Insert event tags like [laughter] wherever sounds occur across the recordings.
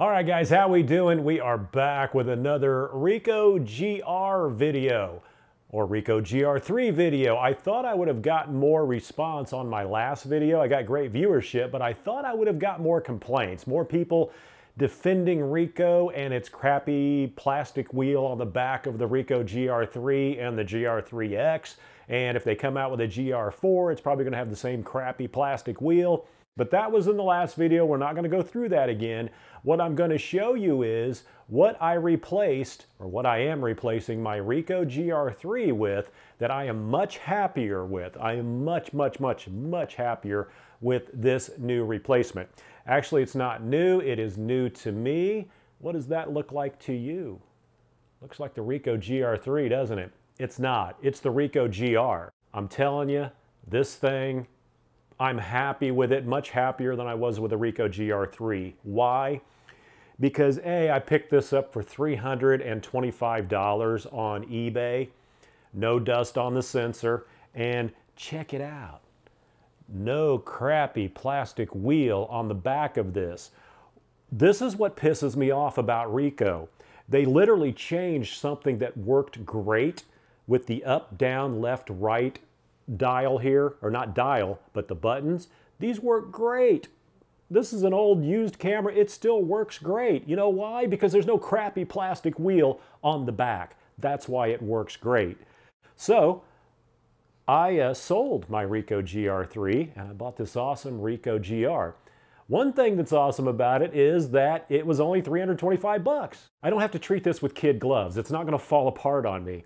All right, guys, how we doing? We are back with another Ricoh GR video or Ricoh GR3 video. I thought I would have gotten more response on my last video. I got great viewership, but I thought I would have got more complaints, more people defending Ricoh and its crappy plastic wheel on the back of the Ricoh GR3 and the GR3X. And if they come out with a GR4, it's probably gonna have the same crappy plastic wheel. But that was in the last video. We're not going to go through that again. What I'm going to show you is what I replaced, or what I am replacing my Ricoh GR3 with that I am much happier with. I am much, much, much, much happier with this new replacement. Actually, it's not new. It is new to me. What does that look like to you? Looks like the Ricoh GR3, doesn't it? It's not. It's the Ricoh GR. I'm telling you, this thing I'm happy with it, much happier than I was with the Ricoh GR3. Why? Because A, I picked this up for $325 on eBay, no dust on the sensor, and check it out. No crappy plastic wheel on the back of this. This is what pisses me off about Ricoh. They literally changed something that worked great with the up, down, left, right dial here, or not dial, but the buttons, these work great. This is an old used camera. It still works great. You know why? Because there's no crappy plastic wheel on the back. That's why it works great. So I uh, sold my Ricoh GR3 and I bought this awesome Ricoh GR. One thing that's awesome about it is that it was only 325 bucks. I don't have to treat this with kid gloves. It's not going to fall apart on me.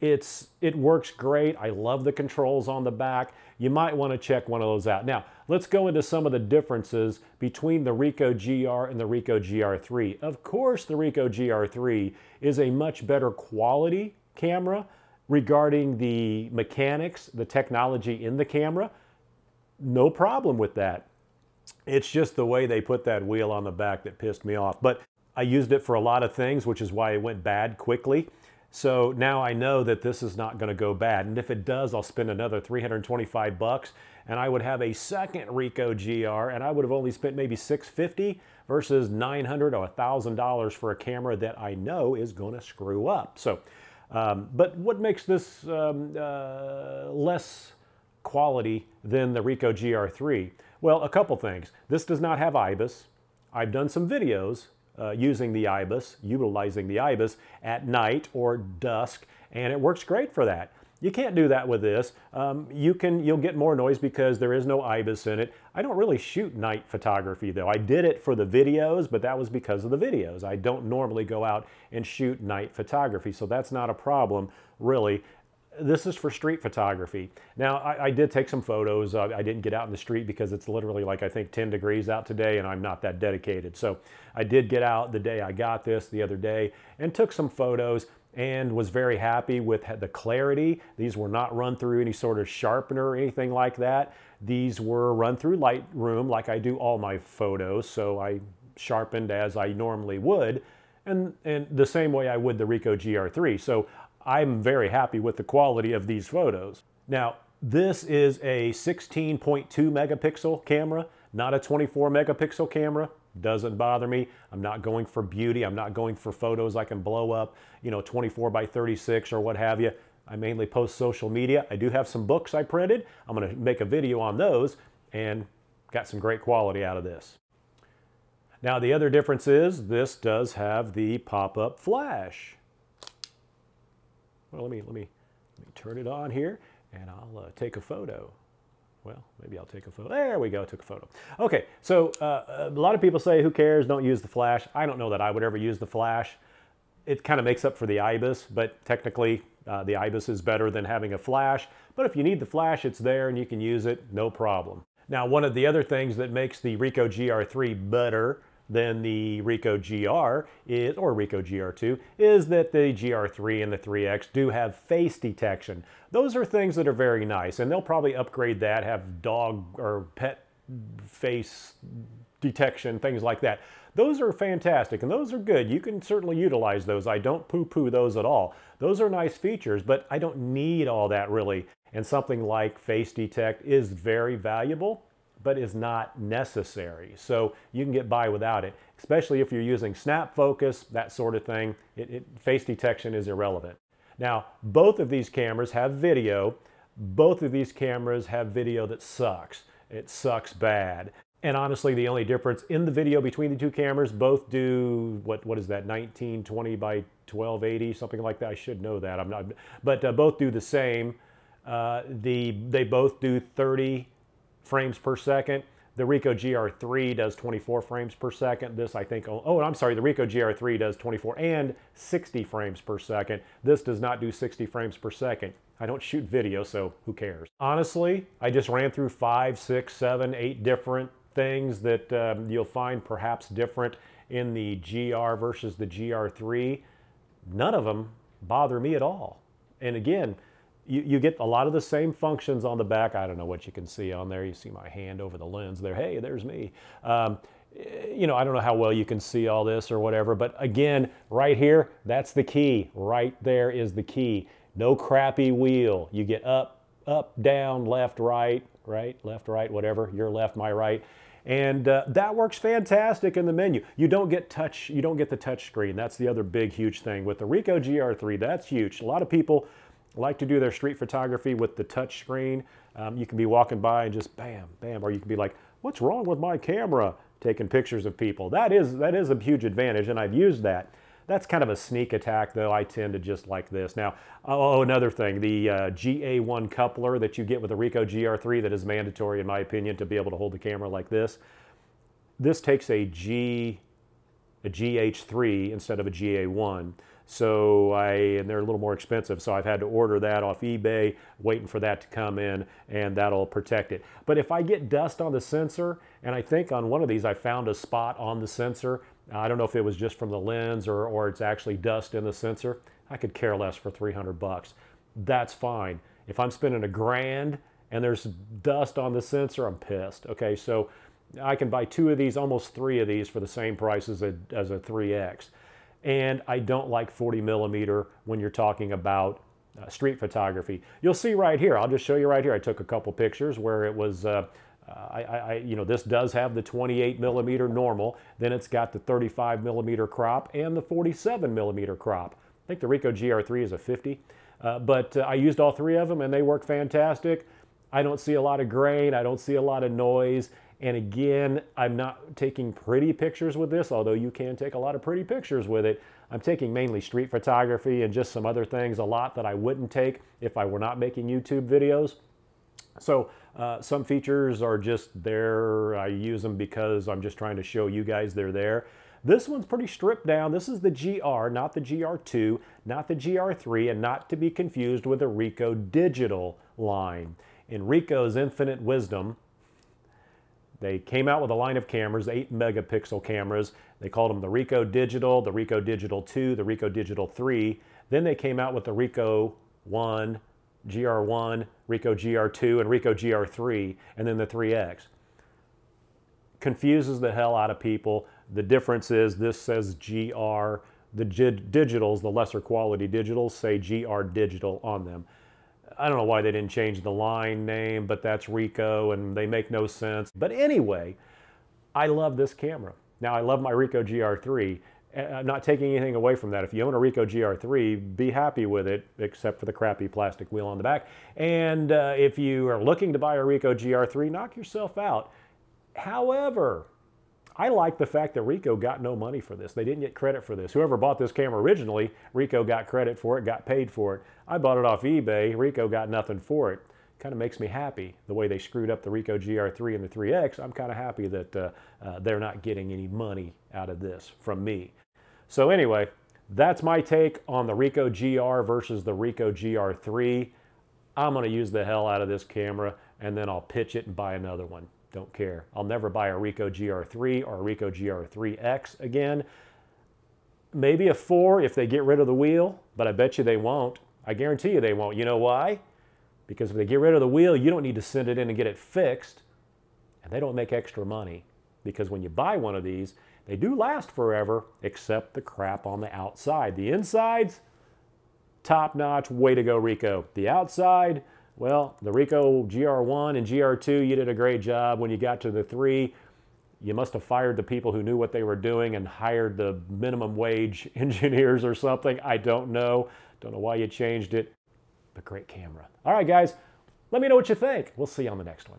It's, it works great. I love the controls on the back. You might want to check one of those out. Now, let's go into some of the differences between the Ricoh GR and the Ricoh GR3. Of course, the Ricoh GR3 is a much better quality camera regarding the mechanics, the technology in the camera. No problem with that. It's just the way they put that wheel on the back that pissed me off. But I used it for a lot of things, which is why it went bad quickly. So now I know that this is not going to go bad. And if it does, I'll spend another 325 bucks and I would have a second Ricoh GR and I would have only spent maybe 650 versus 900 or $1,000 for a camera that I know is going to screw up. So, um, but what makes this um, uh, less quality than the Ricoh GR3? Well, a couple things. This does not have IBIS. I've done some videos uh, using the IBIS, utilizing the IBIS at night or dusk, and it works great for that. You can't do that with this. Um, you can, you'll get more noise because there is no IBIS in it. I don't really shoot night photography though. I did it for the videos, but that was because of the videos. I don't normally go out and shoot night photography, so that's not a problem really this is for street photography. Now, I, I did take some photos. Uh, I didn't get out in the street because it's literally like, I think 10 degrees out today and I'm not that dedicated. So I did get out the day I got this the other day and took some photos and was very happy with the clarity. These were not run through any sort of sharpener or anything like that. These were run through Lightroom like I do all my photos. So I sharpened as I normally would and, and the same way I would the Ricoh GR3. So I'm very happy with the quality of these photos. Now, this is a 16.2 megapixel camera, not a 24 megapixel camera. Doesn't bother me. I'm not going for beauty. I'm not going for photos I can blow up, you know, 24 by 36 or what have you. I mainly post social media. I do have some books I printed. I'm going to make a video on those and got some great quality out of this. Now the other difference is this does have the pop-up flash. Well, let me, let me, let me turn it on here and I'll uh, take a photo. Well, maybe I'll take a photo. There we go, took a photo. Okay, so uh, a lot of people say, who cares, don't use the flash. I don't know that I would ever use the flash. It kind of makes up for the IBIS, but technically uh, the IBIS is better than having a flash. But if you need the flash, it's there and you can use it, no problem. Now, one of the other things that makes the Ricoh GR3 better than the Ricoh GR is, or Ricoh GR2, is that the GR3 and the 3X do have face detection. Those are things that are very nice, and they'll probably upgrade that, have dog or pet face detection, things like that. Those are fantastic, and those are good. You can certainly utilize those. I don't poo-poo those at all. Those are nice features, but I don't need all that really. And something like Face Detect is very valuable but is not necessary. So you can get by without it, especially if you're using snap focus, that sort of thing. It, it, face detection is irrelevant. Now, both of these cameras have video. Both of these cameras have video that sucks. It sucks bad. And honestly, the only difference in the video between the two cameras, both do, what, what is that, 1920 by 1280, something like that. I should know that. I'm not, but uh, both do the same. Uh, the, they both do 30 frames per second. The Ricoh GR3 does 24 frames per second. This, I think, oh, oh I'm sorry, the Ricoh GR3 does 24 and 60 frames per second. This does not do 60 frames per second. I don't shoot video, so who cares? Honestly, I just ran through five, six, seven, eight different things that um, you'll find perhaps different in the GR versus the GR3. None of them bother me at all. And again, you, you get a lot of the same functions on the back. I don't know what you can see on there. You see my hand over the lens there. Hey, there's me. Um, you know, I don't know how well you can see all this or whatever, but again, right here, that's the key. Right there is the key. No crappy wheel. You get up, up, down, left, right, right, left, right, whatever, your left, my right. And uh, that works fantastic in the menu. You don't get touch, you don't get the touch screen. That's the other big, huge thing. With the Ricoh GR3, that's huge. A lot of people like to do their street photography with the touch screen. Um, you can be walking by and just bam, bam, or you can be like, what's wrong with my camera? Taking pictures of people. That is, that is a huge advantage, and I've used that. That's kind of a sneak attack, though. I tend to just like this. Now, oh, another thing, the uh, GA1 coupler that you get with the Ricoh GR3 that is mandatory, in my opinion, to be able to hold the camera like this. This takes a G, a GH3 instead of a GA1. So I, and they're a little more expensive, so I've had to order that off eBay, waiting for that to come in, and that'll protect it. But if I get dust on the sensor, and I think on one of these I found a spot on the sensor, I don't know if it was just from the lens or, or it's actually dust in the sensor, I could care less for 300 bucks. That's fine. If I'm spending a grand and there's dust on the sensor, I'm pissed. Okay, so I can buy two of these, almost three of these for the same price as a, as a 3X and I don't like 40 millimeter when you're talking about uh, street photography. You'll see right here, I'll just show you right here. I took a couple pictures where it was, uh, uh, I, I, you know, this does have the 28 millimeter normal, then it's got the 35 millimeter crop and the 47 millimeter crop. I think the Ricoh GR3 is a 50, uh, but uh, I used all three of them and they work fantastic. I don't see a lot of grain, I don't see a lot of noise, and again, I'm not taking pretty pictures with this, although you can take a lot of pretty pictures with it. I'm taking mainly street photography and just some other things, a lot that I wouldn't take if I were not making YouTube videos. So uh, some features are just there. I use them because I'm just trying to show you guys they're there. This one's pretty stripped down. This is the GR, not the GR2, not the GR3, and not to be confused with the Ricoh Digital line. In Ricoh's infinite wisdom, they came out with a line of cameras, 8 megapixel cameras. They called them the Ricoh Digital, the Ricoh Digital 2, the Ricoh Digital 3. Then they came out with the Ricoh 1, GR1, Ricoh GR2, and Ricoh GR3, and then the 3X. Confuses the hell out of people. The difference is this says GR. The digitals, the lesser quality digitals, say GR Digital on them. I don't know why they didn't change the line name, but that's Ricoh and they make no sense. But anyway, I love this camera. Now I love my Ricoh GR3. I'm not taking anything away from that. If you own a Ricoh GR3, be happy with it, except for the crappy plastic wheel on the back. And uh, if you are looking to buy a Ricoh GR3, knock yourself out. However, I like the fact that Ricoh got no money for this. They didn't get credit for this. Whoever bought this camera originally, Ricoh got credit for it, got paid for it. I bought it off eBay. Ricoh got nothing for it. Kind of makes me happy the way they screwed up the Ricoh GR3 and the 3X. I'm kind of happy that uh, uh, they're not getting any money out of this from me. So anyway, that's my take on the Ricoh GR versus the Ricoh GR3. I'm going to use the hell out of this camera and then I'll pitch it and buy another one. Don't care. I'll never buy a Ricoh GR3 or a Ricoh GR3X again. Maybe a 4 if they get rid of the wheel, but I bet you they won't. I guarantee you they won't. You know why? Because if they get rid of the wheel, you don't need to send it in and get it fixed, and they don't make extra money. Because when you buy one of these, they do last forever, except the crap on the outside. The insides, top notch, way to go, Ricoh. The outside, well, the Ricoh GR1 and GR2, you did a great job. When you got to the 3, You must have fired the people who knew what they were doing and hired the minimum wage [laughs] engineers or something. I don't know. Don't know why you changed it, but great camera. All right, guys, let me know what you think. We'll see you on the next one.